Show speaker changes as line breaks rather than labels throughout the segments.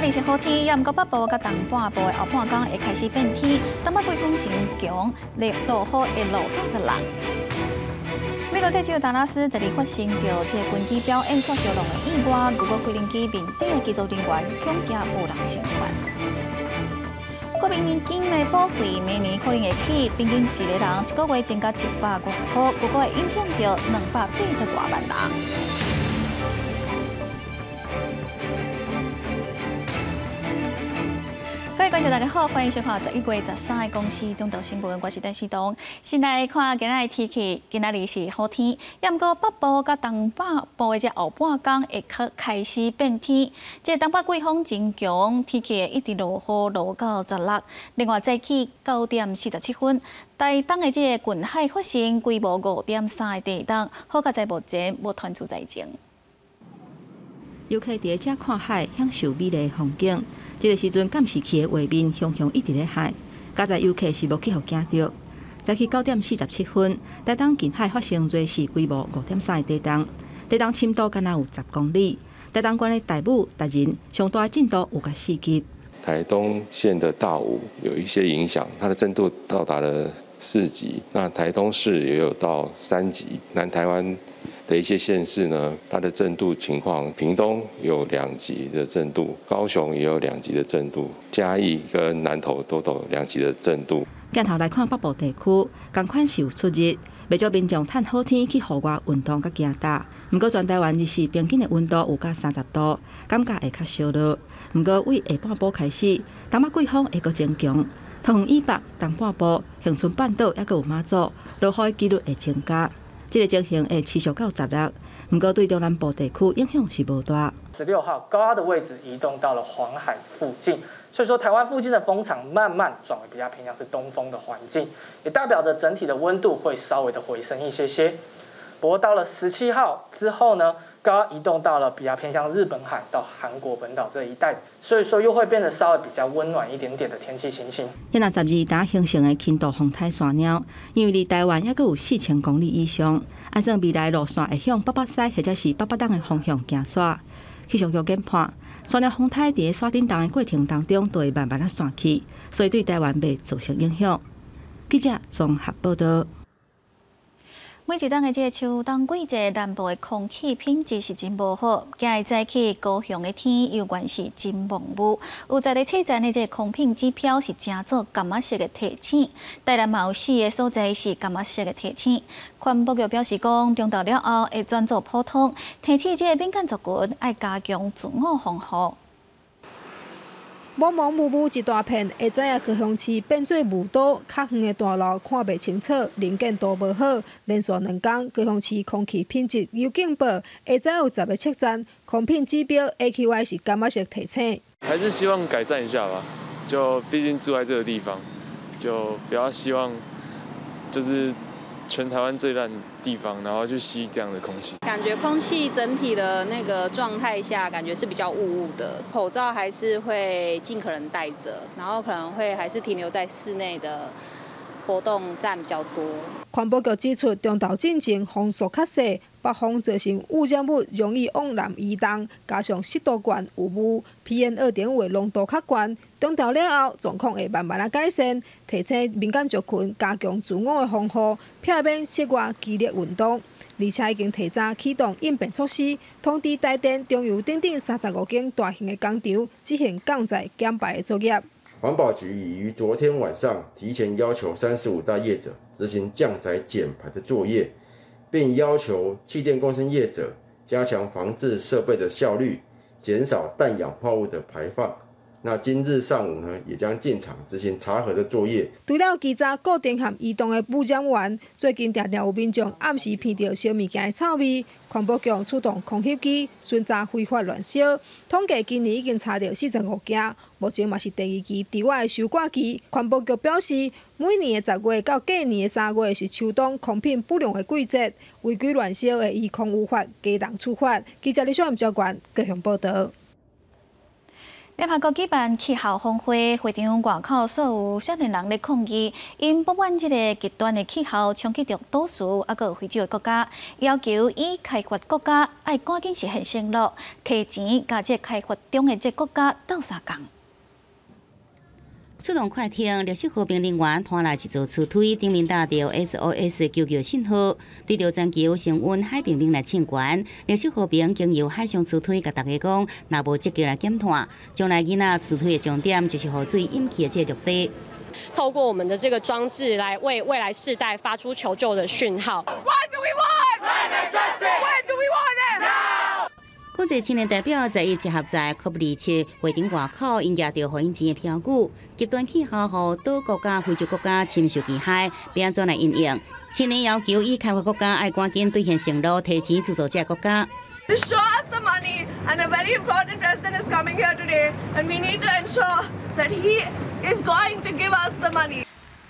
日是好天，也毋过北部甲东半部的后半天会开始变天，东北季风真强，热度好会落九十六。美国特州达拉斯这里发生着这军机表演所烧弄的意外，如果飞行机面顶的机组人。员恐惊无人。生还。国民年金的保费明年可能会起平均一个人。一个月增加一百多块，不过会影响到两百八十多万人。各位观众大家好，欢迎收看十一月十三的公司中岛新闻，我是邓世东。先来看今日的天气，今日是好天，也毋过北部甲东北部的这后半天会开开始变天。这东北季风真强，天气一直落雨落到十六。另外早起九点四十七分，台东的这个近海发生规模五点三的地震，好在目前无传出灾情。
游客伫遮看海，享受美丽风景。这个时阵，监视器的画面熊熊一直咧海，加在游客是无去互惊到。早起九点四十七分，台东近海发生最是规模五点三的地震，地震深度敢若有十公里。台东县的大雾、大人上大震度有个四级。
台东县的大雾有一些影响，它的震度到达了四级。那台东市也有到三级，南台湾。的一些县市呢，它的震度情况，屏东有两级的震度，高雄也有两级的震度，嘉义跟南投都有两级的震度。
镜头来看北部地区，同款是有出日，未少民众趁好天去户外运动甲行大。毋过全台湾日时平均的温度有甲三十度，感觉会较烧热。毋过为下半部开始，东北季风会阁增强，同以北东半部、恒春半岛也阁有马祖，落雨几率会增加。这个情形会持续到十日，不过对中南部地区影响是无大。
十六号高压的位置移动到了黄海附近，所以说台湾附近的风场慢慢转为比较偏向是东风的环境，也代表着整体的温度会稍微的回升一些些。不过到了十七号之后呢？高移动到了比较偏向日本海到韩国本岛这一带，所以说又会变得稍微比较温暖一点点的天气情形。
一那十二打形成的轻度风台山鸟，因为离台湾还阁有四千公里以上，按照未来路线会向北北西或者是北北东的方向行驶。气象局研判，山鸟风台伫山顶动的过程当中都会慢慢啊散去，所以对台湾未造成影响。记者综合报道。
每一档的这个秋冬季节，南部的空气品质是真无好。今日早起高雄的天有关是真蒙雾，有在咧车站的这个空品指标是正做干嘛色的提醒。台南有四个所在是干嘛色的提醒。环保局表示讲，中到了后会转做普通。提醒这个敏感族群爱加强自我防护。
蒙蒙雾雾一大片，会知影高雄市变做雾岛，较远的大路看袂清楚，能见度无好。连续两天，高雄市空气品质有警报，会知有十个车站空品指标 AQI 是干嘛色提醒？
还是希望改善一下吧，就毕竟住在这个地方，就比较希望就是。全台湾最烂地方，然后去吸这样的空气，
感觉空气整体的那个状态下，感觉是比较雾雾的。口罩还是会尽可能戴着，然后可能会还是停留在室内的活动站比较多。
环保局指出，中岛进前风速较细，北方造成污染物容易往南移动，加上湿度高有雾，PM 二点五浓度较高。中调了后，状况会慢慢啊改善。提醒民间族群加强自我的防护，避免室外激烈运动。而且已经提早启动应变措施，通知台电、中油等等三十五间大型的工厂执行降载减排的作业。
环保局已于昨天晚上提前要求三十五大业者执行降载减排的作业，并要求气电共生业者加强防治设备的效率，减少氮氧化物的排放。那今日上午呢，也将进场执行查核的作业。
除了记查固定和移动的污染源，最近常常有民众暗时闻到烧物件的臭味。环保局出动空吸机巡查非法乱烧，统计今年已经查到四十五件，目前嘛是第二期伫外的收挂期。环保局表示，每年的十月到隔年的三月是秋冬空品不良的季节，违规乱烧的依控无法加重处罚。记者李小燕、赵冠高雄报道。
联合国举办气候峰会，会场外口所有少年人咧抗议，因不满这个极端的气候冲击着多数啊个非洲的国家，要求已开发国家爱赶紧实现承诺，提前甲这开发中的这国家斗相共。
出动快艇，绿色和平人员拖来一座粗推，顶面打着 SOS 求救信号，对着全球升温海平面来请管。绿色和平经由海上粗推，甲大家讲，若无积极来减碳，将来囡仔粗推的重点就是河水引起的这绿地。
透过我们的这个装置来为未来世代发出求救的讯号。
国际青年代表在伊集合在 COP27 会场外口，迎接着回应钱的飘鼓。极端气候和多国家、非洲国家深受其害，要安怎来应应？青年要求以开发国家爱赶紧兑现承诺，提前资助这国家。
To Show us the money, and a very important president is coming here today, and we need to ensure that he is going to give us the money.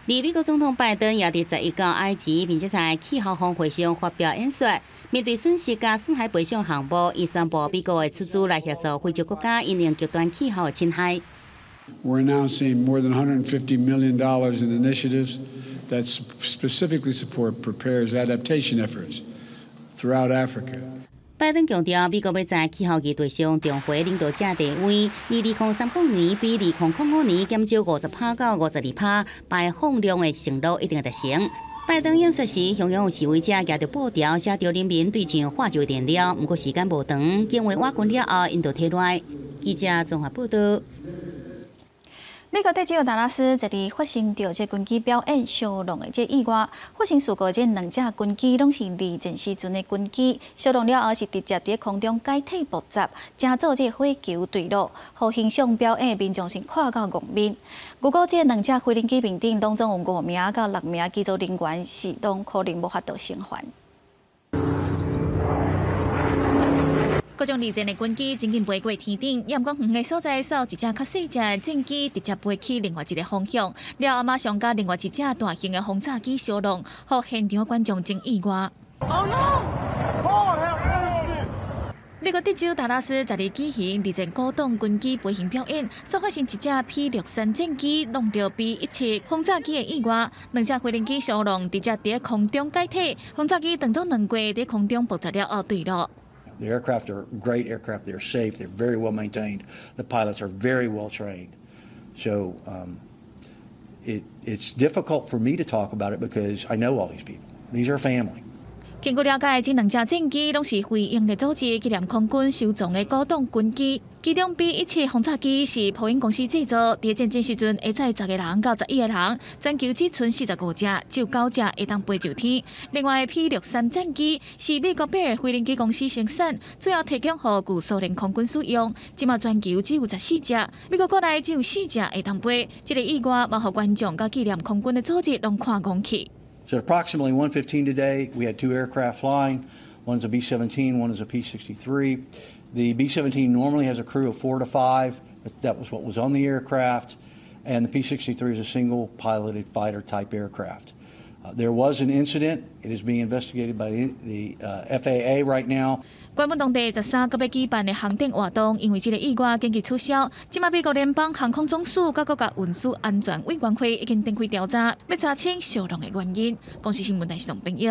而美国总统拜登也伫在一到埃及，并且在气候峰会上发表演说。面对损失加损害赔偿项目，伊宣布美国会出资来协助非洲国家因应极端气候的侵害。
We're announcing more than 150 million dollars in initiatives that specifically support prepares adaptation efforts throughout Africa.
拜登强调，美国要在气候议题上重回领导者地位。二零零三年比二零零五年减少五十帕到五十二帕排放量的承诺一定要达成。拜登演说时，向有示威者举着布条，写着人民对上化就点了。不过时间无长，因为瓦滚了后，因就退来。记者综合报道。
美国特首达拉斯在伫发生着这军机表演烧弄的这意外，发生事故这两架军机拢是二战时阵的军机，烧弄了后是直接伫空中解体爆炸，加造这火球坠落，互形象表演民众是看到愕面。如果这两架飞行机面顶当中有五名到六名机组人员是拢可能无法度生还。各种二战的军机曾经飞过天顶，也毋讲远的所在，所有一架较细只的战机直接飞去另外一个方向，了后马上甲另外一架大型的轰炸机相撞，互现场观众真意外。美国德州达拉斯十二举行二战高档军机飞行表演，所发生一架 P 六三战机弄到 B 一七轰炸机的意外，两架飞行机相撞，直接伫空中解体，轰炸机当作两过伫空中爆炸了后坠落。
The aircraft are great aircraft. They're safe. They're very well maintained. The pilots are very well trained. So um, it, it's difficult for me to talk about it because I know all these people. These are family.
经过了解，这两架战机拢是飞鹰的组织纪念空军收藏的高档军机。其中 B 一七轰炸机是波音公司制造，在战争时阵会载十个人到十一个人，全球只剩四十五架，只有九架会当飞上天。另外 P 六三战机是美国贝尔飞行机公司生产，主要提供予旧苏联空军使用。即马全球只有十四架，美国国内只有四架会当飞。这个意外，包括观众甲纪念空军的组织拢看空去。
So approximately 1:15 today, we had two aircraft flying. One's a B-17, one is a P-63. The B-17 normally has a crew of four to five. That was what was on the aircraft. And the P-63 is a single piloted fighter type aircraft. Uh, there was an incident. It is being investigated by the, the uh, FAA right now.
关门当地十三个要举办的航天活动，因为这个意外紧急取消。今麦美国联邦航空总署甲国家运输安全委员会已经展开调查，要查清烧弄的原因。公司新闻台是董冰玉。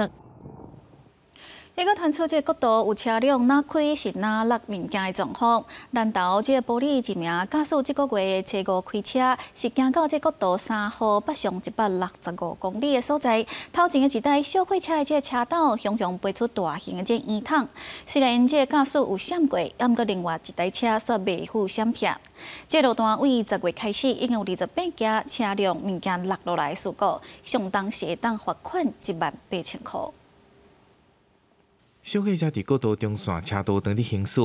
一个传出这国道有车辆哪开是哪落物件的状况。难道这玻璃一名驾驶这个月初五开车，是行到这国道三号北上一百六十五公里的所在，头前的一台小货车的这车道，向向飞出大型的这烟筒。虽然这驾驶有闪过，也毋过另外一台车却未付闪片。这路段为十月开始，已经有二十八架车辆物件落落来事故，相当是会当罚款一万八千块。
小货车伫国道中线车道当伫行驶，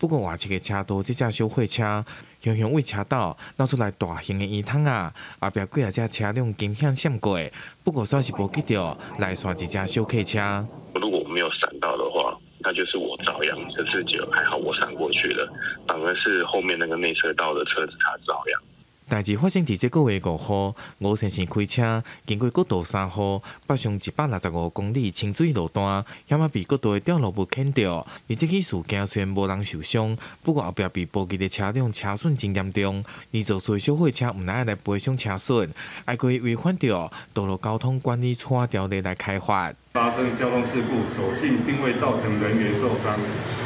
不过外侧个车道，即只小货车向向为车道闹出来大型的烟筒啊！后壁几啊只车辆惊险闪过，不过算是无记着来刷一只小客车。
如果没有闪到的话，那就是我遭殃。这次就还好，我闪过去了，反而是后面那个内车道的车子他遭殃。
代志发生伫即个月五号，吴先生开车经过国道三号北上一百六十五公里清水路段，险啊被国道的掉落物牵着。而这起事件虽然无人受伤，不过后壁被波及的车辆车损真严重。而做事小货车毋奈来赔偿车损，还可以违反着道路交通管理处罚条例来开罚。
发生交通事故，所幸并未造成人员受伤。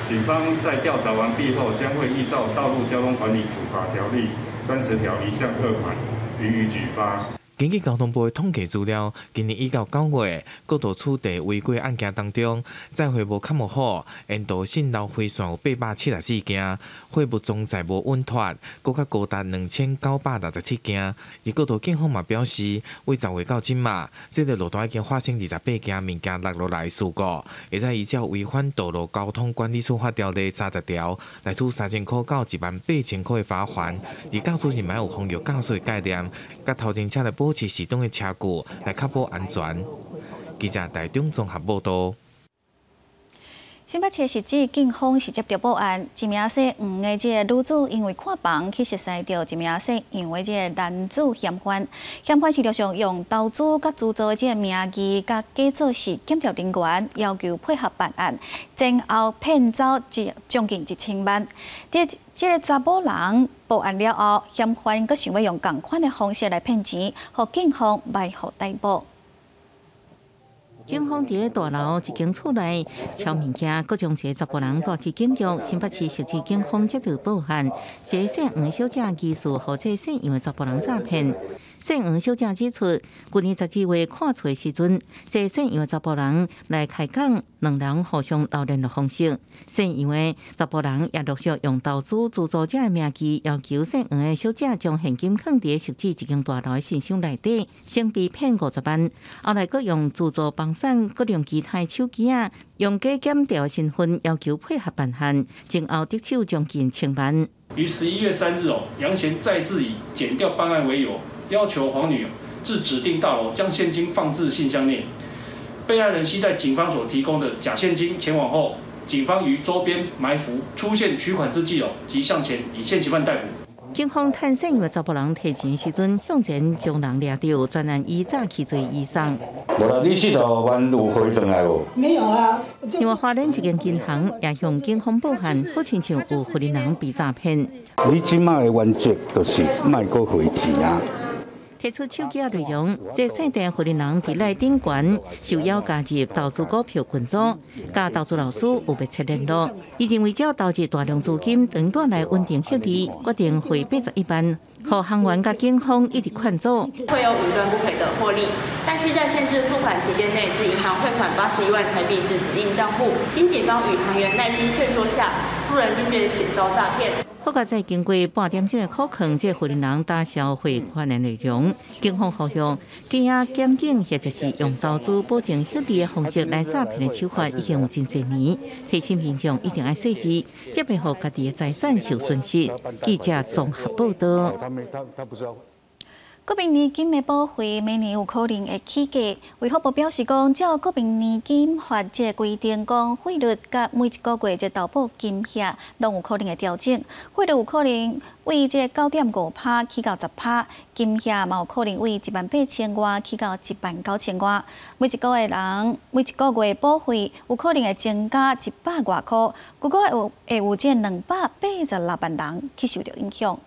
警方在调查完毕后，将会依照《道路交通管理处罚条例》。三十条一项二款予以举发。
根据交通部的统计资料，今年一到九月，国道处地违规案件当中，载回无较无好，沿道线路飞线有八百七十四件，货物装载无稳妥，搁较高达两千九百六十七件。而国道警方嘛表示，为十月到今嘛，即个路段已经发生二十八件物件落落来事故，会再依照违反道路交通管理处罚条例三十条，来处三千块到一万八千块的罚款。而驾驶人买有防御驾驶的概念，甲头前车的保保持适当的车距来确保安全。记者台中综合报道。
新北市是指警方是接到报案，一名姓黄的这个女子因为看房去实施着一名姓杨的这个男子嫌犯，嫌犯是着上用投资甲制造的这个名义甲假作是检调人员，要求配合办案，前后骗走一将近一千万。这这个查甫人报案了后，嫌犯阁想要用同款的方式来骗钱，互警方埋伏逮捕。
警方伫个大楼一间厝内抄物件，各将一个查甫人带去警局。新北市设置警方接到报案，一个姓黄小姐疑似或者姓杨的查甫人诈骗。姓黄小姐指出，去年十二月看厝的时阵，这姓杨的查甫人来开讲，两人互相留联络方式。姓杨的查甫人也陆续用投资资助者的名义，要求姓黄的小姐将现金放伫设置一间大楼的信箱内底，先被骗五十万。后来佫用自助房产，佫用其他手机啊，用假检调身份，要求配合办案，前后得手将近千万。
于十一月三日哦，杨贤再次以减掉办案为由。要求黄女至指定大楼将现金放置信箱内，被害人携带警方所提供的假现金前往后，警方于周边埋伏，出现取款之际哦，即向前以现行犯逮捕。
警方探线因为查甫人提钱时阵向前将人掠掉，专案依诈欺罪以上。
你四十万有回转来无？
没有啊。因为花莲一间银行也向警方报案，好亲像有富人被诈骗。
你即卖的原则就是卖过回钱啊。
提出手机内容，这姓陈富人人伫内顶管受邀加入投资股票群组，甲投资老师有密切联络。已经为只要投资大量资金，短短来稳定获利，决定汇八十一万，和行员甲警方一直劝阻。
会有五赚不赔的获利，但需在限制付款期间内至银行汇款八十一万台币至指定账户。经警方与行员耐心劝说下，夫人坚决险遭诈骗。
不过，在经过半点钟的考证，这富人人打消汇款的内容。警方呼吁，其他检警或者是用投资保证获利的方式来诈骗的手法，已经有真侪年。提醒民众一定要细致，才袂互家己的财产受损失。记者综合报道。
国民年金的保费每年有可能会起价，卫福部表示讲，照国民年金法这规定，讲汇率甲每一个月这投保金额拢有可能会调整，汇率有可能为这九点五趴起到十趴，金额嘛有可能为一万八千外起到一万九千外。每一个月人每一个月保费有可能会增加一百外块，如果有会有这两百八十六万人去受到影响。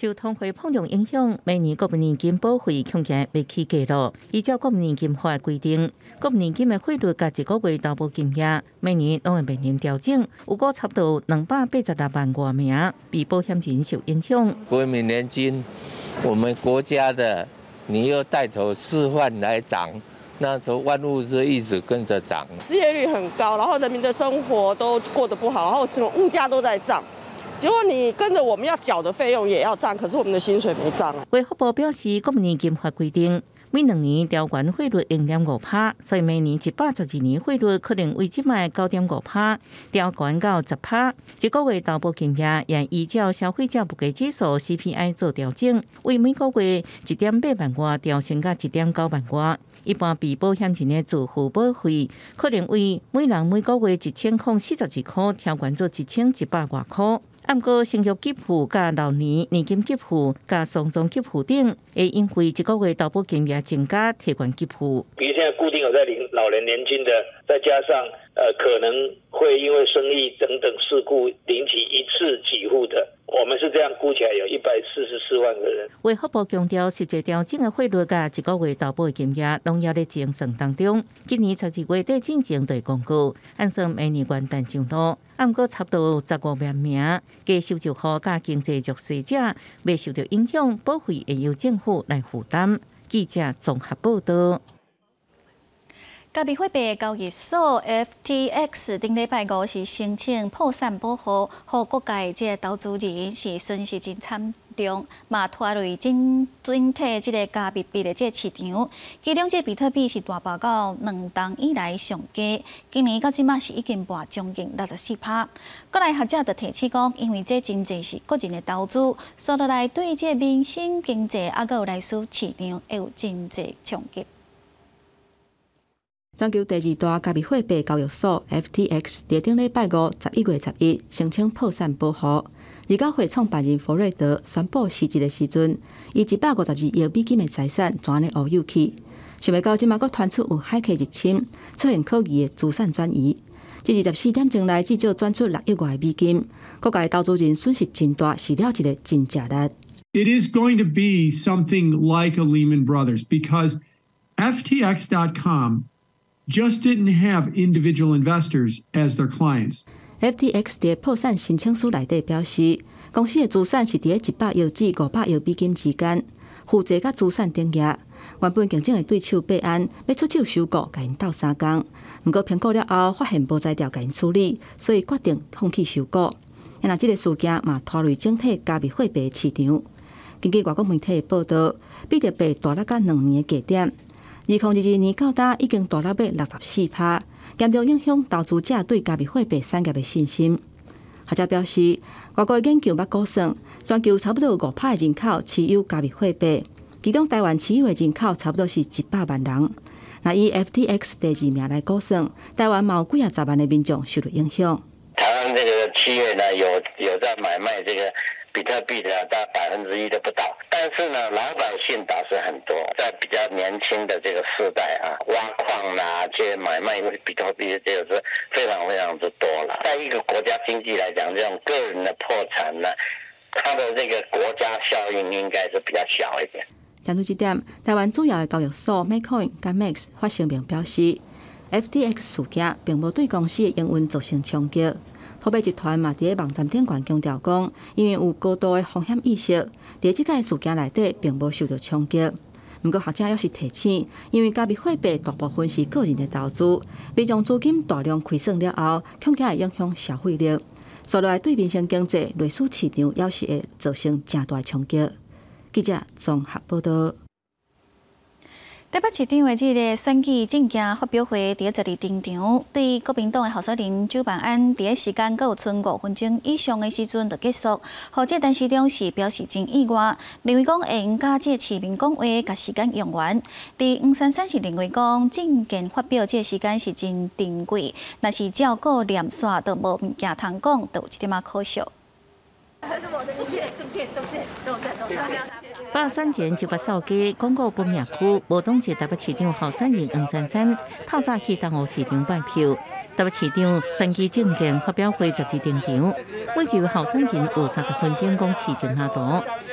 受通货膨胀影响，每年国民年金保费恐惊被起价了。依照国民年金法规定，国民年金的费率甲一个月投保金额，每年都会面临调整。有个差不多两百八十六万外名被保险人受影响。
国民年金，我们国家的，你又带头示范来涨，那头万物是一直跟着涨。
失业率很高，然后人民的生活都过得不好，然后什么物价都在涨。结果你跟着我们要缴的费用也要涨，可是我们的薪水没涨啊。
卫福部表示，国民年金法规定，每两年调管汇率零点五趴，所以每年一百十二年汇率可能为即卖九点五趴调管到十趴。一个月投保金额也依照消费者物价指数 CPI 做调整，为每个月一点八万外调升到一点九万外。一般被保险人的自付保费可能为每人每个月一千块四十二块调管做一千一百外块。按过生育给付、甲老年年金给付、甲丧葬给付等，会因为一个月投保金额增加，提款给付。
比如现在固定有在领老人年金的，再加上呃可能会因为生意等等事故领取一次给付的，我们是这样估起来有一百四十四万个人。
为福部强调，实际调整的汇率甲一个月投保金额，拢要在精算当中。今年十二月底进行对公告，按算明年元旦上路。按过差不多十五万名低收入户甲经济弱势者未受到影响，保费会由政府来负担。记者综合报道。
加密货币交易所 FTX 顶礼拜五是申请破产保护，互各界即个投资人是损失真惨重，嘛拖累整整体即个加密币的即个市场。其中，即比特币是大爆到两档以来上低，今年到即马是已经破将近六十四趴。国内学者就提起讲，因为这真侪是个人的投资，所以来对即个民生经济啊，有来说市场会有真侪冲击。
全球第二大加密货币交易所 FTX 伫顶礼拜五十一月十一申请破产保护。二九会创办人弗瑞德宣布辞职的时阵，伊一百五十二亿美金的财产全咧乌有去。想未到即马阁传出有海客入侵，出现可疑的资产转移。即二十四点钟内至少转出六亿外美金，各界投资人损失真大，是了一个真价值。
It is going to be something like a Lehman Brothers because FTX.com. just didn't have individual investors as their clients.
FTX 的破产申请书内底表示，公司的资产是伫一百亿至五百亿美金之间，负债甲资产顶额。原本竞争的对手备案要出手收购，甲因斗三工，不过评估了后发现无在调甲因处理，所以决定放弃收购。因那这个事件嘛拖累整体加密货币市场。根据外国媒体的报道，比特币大了甲两年的低点。二零二二年到达已经大到六十四趴，严重影响投资者对加密货币产业的信心。学者表示，外国研究捌估算，全球差不多有五趴人口持有加密货币，其中台湾持有的人口差不多是一百万人。那以 FTX 第二名来估算，台湾有几啊十万的民众受到影响。
台湾这个企业呢，有有在买卖这个。比特币的大百分之一都不到，但是呢，老百姓倒是很多，在比较年轻的这个世代啊，挖矿啦，这买卖比特币，这个是非常非常之多了。在一个国家经济来讲，这种个人的破产呢，它的这个国家效应应该是比较小一点。
讲到这点，台湾主要的交易所 MakeCoin 跟 Max 发声明表示，FTX 事件并无对公司的营运造成冲击。土币集团嘛，伫个网站顶管强调讲，因为有高度的风险意识，伫即个事件内底并无受到冲击。毋过学者也是提醒，因为加密货币大部分是个人的投资，未将资金大量亏损了后，恐惊会影响消费力，所以对民生经济、类似市场也是会造成正大冲击。记者综合报道。
台北市长的这个选举证件发表会伫十二登场，对国民党的候选人周办安，伫个时间阁有剩五分钟以上的时阵就结束。后者陈市长是表示真意外，认为讲会用加这市民讲话，甲时间用完。伫黄珊珊是认为讲证件发表这时间是真珍贵，若是照顾连线都无物件通讲，都有一点仔可惜。
八选前就把手机广告不灭区，无当时台北市长候选人黄珊珊透早去东湖市场买票。台北市长选举证件发表会十二点场，每一位候选人有三十分钟讲市情下图。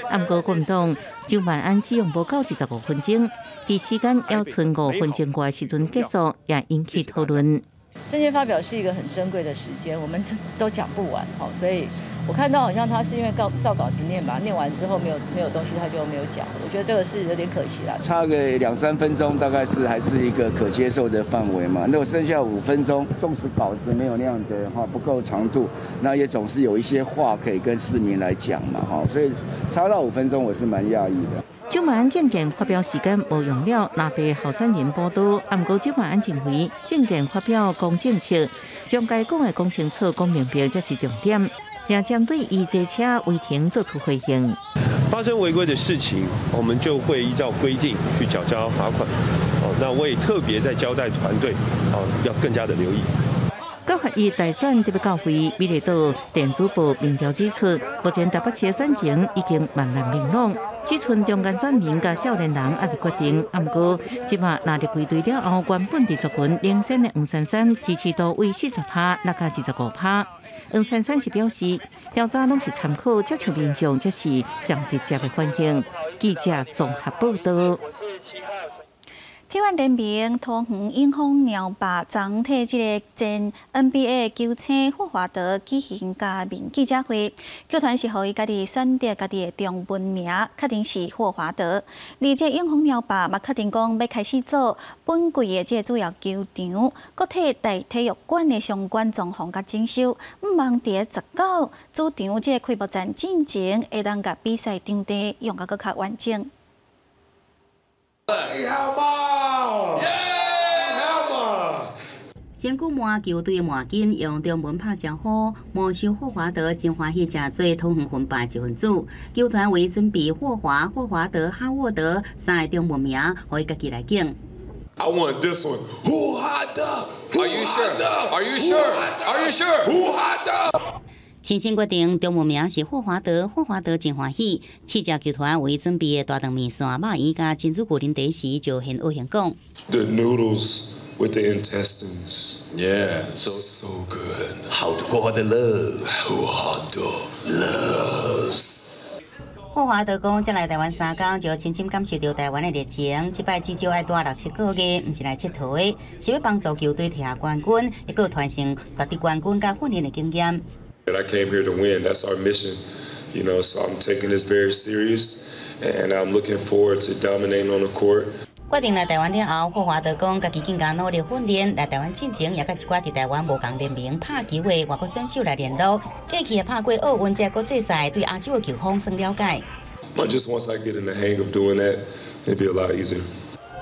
按过国民党就晚安只用不到二十五分钟，伫时间要剩五分钟过时阵结束，也引起讨论。
证件发表是一个很珍贵的时间，我们都讲不完，好，所以。我看到好像他是因为照照稿子念吧，念完之后没有没有东西，他就没有讲。我觉得这个是有点可惜了。
差个两三分钟，大概是还是一个可接受的范围嘛。那我剩下五分钟，纵使稿子没有那样的话不够长度，那也总是有一些话可以跟市民来讲嘛，哈。所以差到五分钟，我是蛮讶异的。
九万案证件发表时间无用了，那被候选人报道。不过九万案认为证件发表公正确，将该讲的讲清楚、讲明白才是重点。也将对以这车违停作出回应。
发生违规的事情，我们就会依照规定去缴交罚款。哦，那我也特别在交代团队，哦，要更加的留意。
大选特别教会美丽岛电子部民调指出，目前台北市的选情已经慢慢明朗。只剩中间选民甲少年人还未决定，啊，毋过即马拿入归队了后，原本伫族群领先的黄珊珊支持度为四十趴，那加二十五趴。黄珊珊是表示，调查拢是参考接触民众，这是上直接的反应。记者综合报道。
台湾联名桃园英风鸟霸昨替即个前 NBA 球星霍华德举行加冕记者会，球团是互伊家己选择家己的中文名，确定是霍华德。而这英风鸟霸嘛，确定讲要开始做本季的这主要球场，国体大体育馆的相关装潢甲整修，毋望伫十九主场这开幕战进前，会当甲比赛场地用甲搁较完整。
先古麻球队的麻巾用中文拍招呼，魔术霍华德真欢喜食做通红混八一份子。球团为准备霍华、霍华德、哈沃德三个中文名，可以家己来拣。
I want this one. Who had the? Are you sure? Are you sure? Are you sure? Who had the?
亲身决定中文名是霍华德，霍华德真欢喜。七只球团为准备的大肠面线、马鱼加珍珠固林茶时，就很恶心讲。
The noodles with the intestines.
Yeah, so
So good.
how who are the love? Who are the loves?
霍华德讲，才来台湾三天，就深深感受到台湾的热情。即摆至少爱待六七个月，毋是来佚佗的，是要帮助球队摕下冠军，一个传承夺得冠军加训练的经验。
And I came here to win. That's our mission. You know, so I'm taking this very serious, and I'm looking forward to dominating on the court.
决定来台湾了后，霍华德讲，家己更加努力训练。来台湾进前，也甲一寡伫台湾无共联名拍球的外国选手来联络。过去也拍过奥运这国际赛，对亚洲的球风算了解。
But just once I get in the hang of doing that, it'll be a lot easier.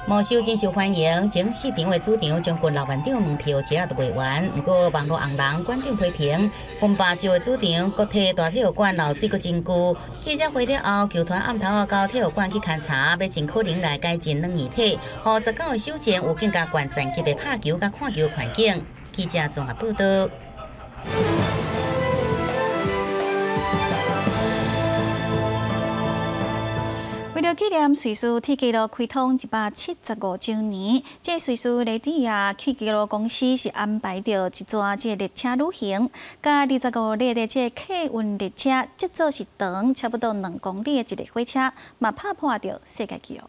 魔术真受欢迎，前四场的主场将近六万张门票一日都卖完。不过网络红人观众批评，分八州的主场国体大体育馆漏水阁真久。记者回了后，球团暗头啊到体育馆去勘察，要尽可能来改进软硬体，互十九的首战有更加完善级的拍球甲看球环境。记者综合报道。
纪念瑞士铁纪录开通一百七十五周年，这瑞士雷迪亚铁纪录公司是安排着一撮这列车旅行，甲二十五列的这客运列车，节奏是长差不多两公里的一列火车，嘛拍破着世界纪录。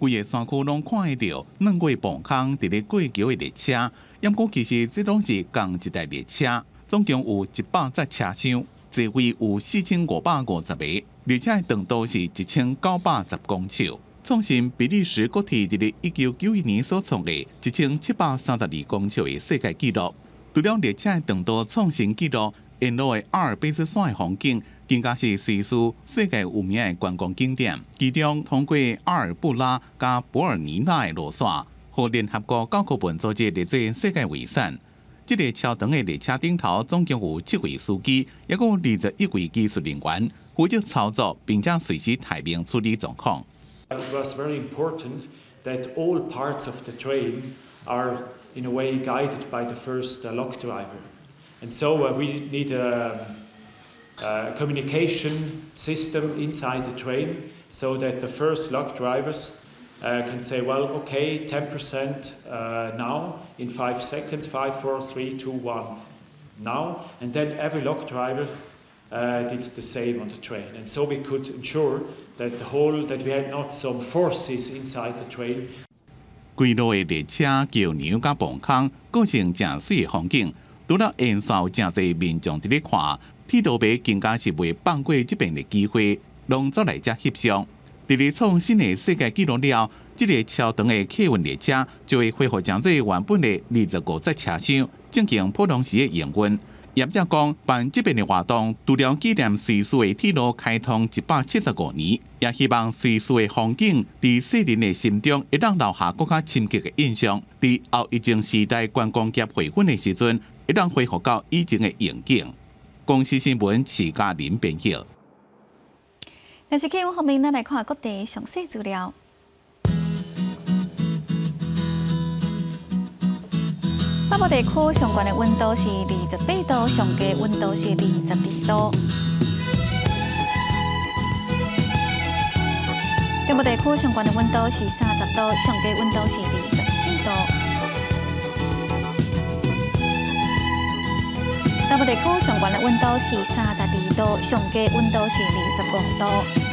规个山区拢看会到两个磅空伫咧过桥的列车，毋过其实这拢是同一台列车，总共有一百节车厢，座位有四千五百五十个，列车的长度是一千九百十公尺，创新比利时国体伫咧一九九一年所创的一千七百三十二公尺的世界纪录。除了列车的长度创新纪录，沿路的阿尔卑斯山的风景。更加是瑞士世界有名的观光景点，其中通过阿尔布拉加博尔尼纳的路线，和联合国教科文组织列做世界遗产。这个超长的列车顶头总共有七位司机，一共二十一位技术人员负责操作，并且随时台面处理状况。
It was very important that all parts of the train are in a way guided by the first lock driver, and so uh, we need a uh, communication system inside the train so that the first lock drivers uh, can say, well, okay, 10% uh, now in five seconds, five, four, three, two, one, now, and then every lock driver uh, did the same on the train, and so we could ensure that the whole that we had not some forces inside the train
规路的列车、桥梁甲磅空，构成正水的风景。除了沿线有真侪民众伫咧看，铁道迷更加是未放过即边的机会，拢走来遮翕相。 伫咧创新的世界纪录了，即、个超长的客运列车就会恢复真侪原本的二十五节车厢，进行普通时的营运。业者讲，办即边的活动，除了纪念瑞士的铁路开通一百七十五年，也希望瑞士的风景伫世人的心中会当留下更加深刻的印象。伫后疫情时代观光业回温的时阵，会当恢复到以前的愿景。公司新闻徐嘉林编辑。
但是，新闻方面，咱来看各地详细资料。北部地区上悬的温度是二十八度，上低温度是二十二度。中部地区上悬的温度是三十度，上低温度是二十四度。南部地区上悬的温度是三十二度，上低温度是二十五度。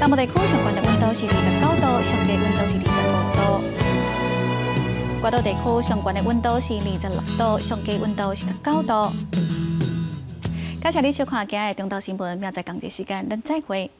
南部地区上悬的温度是二十九度，上低温度是二十五度。关岛地区上悬的温度是二十六度，上低温度是十九度。感谢你收看今日的中岛新闻，明仔载同一时间，咱再会。